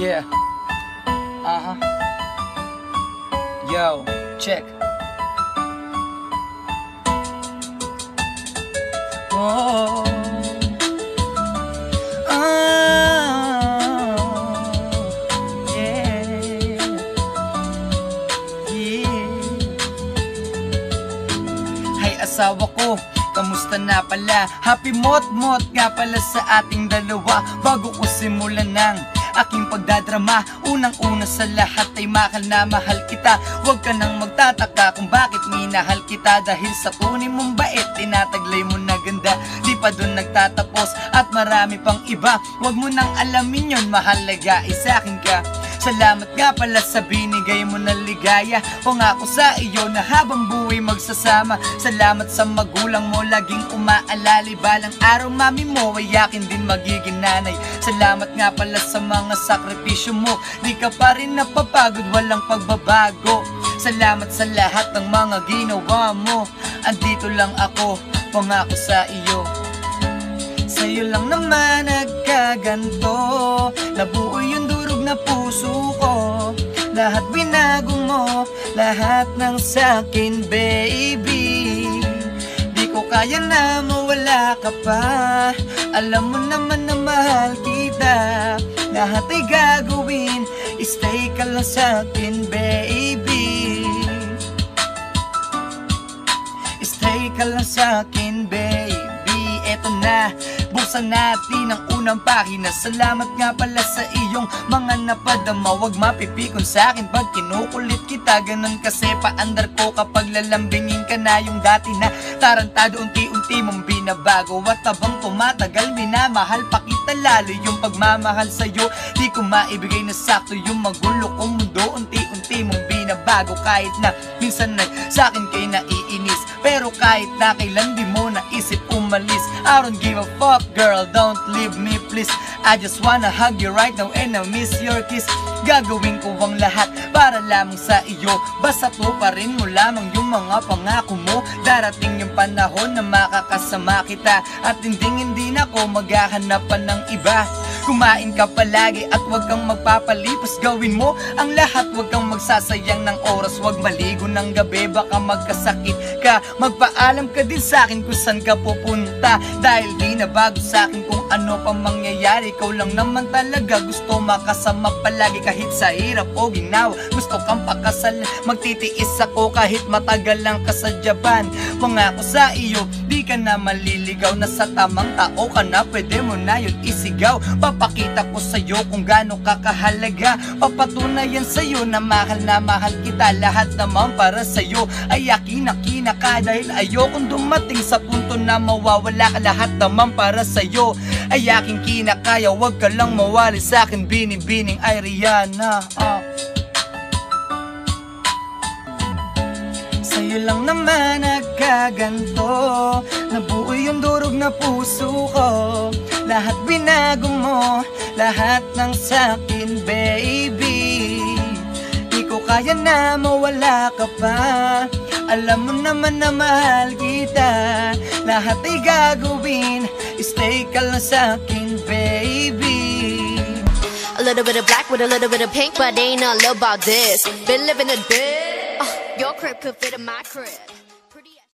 Yeah. Uh huh. Yo, check. Oh. Oh. Yeah. Yeah. Hay asawa ko, kamusta na pala? Happy mot-mot nga pala sa ating dalawa Bago ko simulan ng aking pagdadrama Unang-una sa lahat ay mahal na mahal kita. Huwag ka nang magtataka kung bakit minahal kita. Dahil sa tunay mong bait, tinataglay mo na ganda. Di pa dun nagtatapos at marami pang iba. Huwag mo nang alamin yun, mahalaga ay sa'kin ka Salamat nga pala sa binigay mo na ligaya. Pangako sa iyo na habang buhay magsasama. Salamat sa magulang mo laging umaalali. Balang araw mami mo ay akin din magiging nanay. Salamat nga pala sa mga sakripisyo mo. Di ka pa rin napapagod walang pagbabago. Salamat sa lahat ng mga ginawa mo. Andito lang ako, pangako sa iyo. Sa'yo lang naman nagkaganto. Nabuo yung na puso ko. Lahat binago mo Lahat ng sakin baby. Di ko kaya na mawala ka pa. Alam mo naman na mahal kita. Lahat ay gagawin Stay ka lang sa'kin baby. Stay ka lang sa'kin, buksan natin ang unang pahina. Salamat nga pala sa iyong mga napadama. Huwag mapipikon sa'kin pag kinukulit kita. Ganon kasi paandar ko kapag lalambingin ka na Yung dati na tarantado. Unti-unti mong binabago At habang tumatagal, minamahal pa kita. Lalo Yung pagmamahal sa'yo, di ko maibigay na sakto Yung magulo kong mundo, unti-unti mong binabago Kahit na minsan nag sa'kin kay naiinis Pero kahit na kailan di mo naisip umalis. I don't give a fuck girl, don't leave me please. I just wanna hug you right now and I miss your kiss. Gagawin ko ang lahat para lamang sa iyo. Basta rin mo lamang yung mga pangako mo. Darating yung panahon na makakasama kita At hindi hindi na ako maghahanapan ng iba Kumain ka palagi at wag kang magpapalipas. Gawin mo ang lahat, wag kang magsasayang ng oras. Wag maligo ng gabi, baka magkasakit ka. Magpaalam ka din sa akin kung saan ka pupunta. Dahil di na bago sa akin kung ano pa mangyayari. Ikaw lang naman talaga gusto makasama palagi. Kahit sa hirap o ginawa Gusto kang pakasal. Magtitiis ako kahit matagal lang kasadyaban Pangako sa iyo, di ka na maliligaw. Na sa tamang tao ka na, pwede mo na yun isigaw Papakita ko sa'yo kung gaano kakahalaga. Papatunayan sa'yo na mahal na mahal kita. Lahat naman para sa'yo ay akin na kinaka Dahil ayokong dumating sa punto na mawawala ka. Lahat naman para sa'yo ay aking kinakaya. Huwag ka lang mawali sa'kin Binibining ay Rihanna. Ah. Sa'yo lang naman nagkaganto na puso ko Lahat binago mo Lahat ng sakin baby Di kaya na mawala ka pa Alam mo naman na mahal kita Lahat ay gagawin Stay ka lang sa'kin baby A little bit of black with a little bit of pink, but ain't nothing about this. Been living a bit. Uh, your crib could fit in my crib.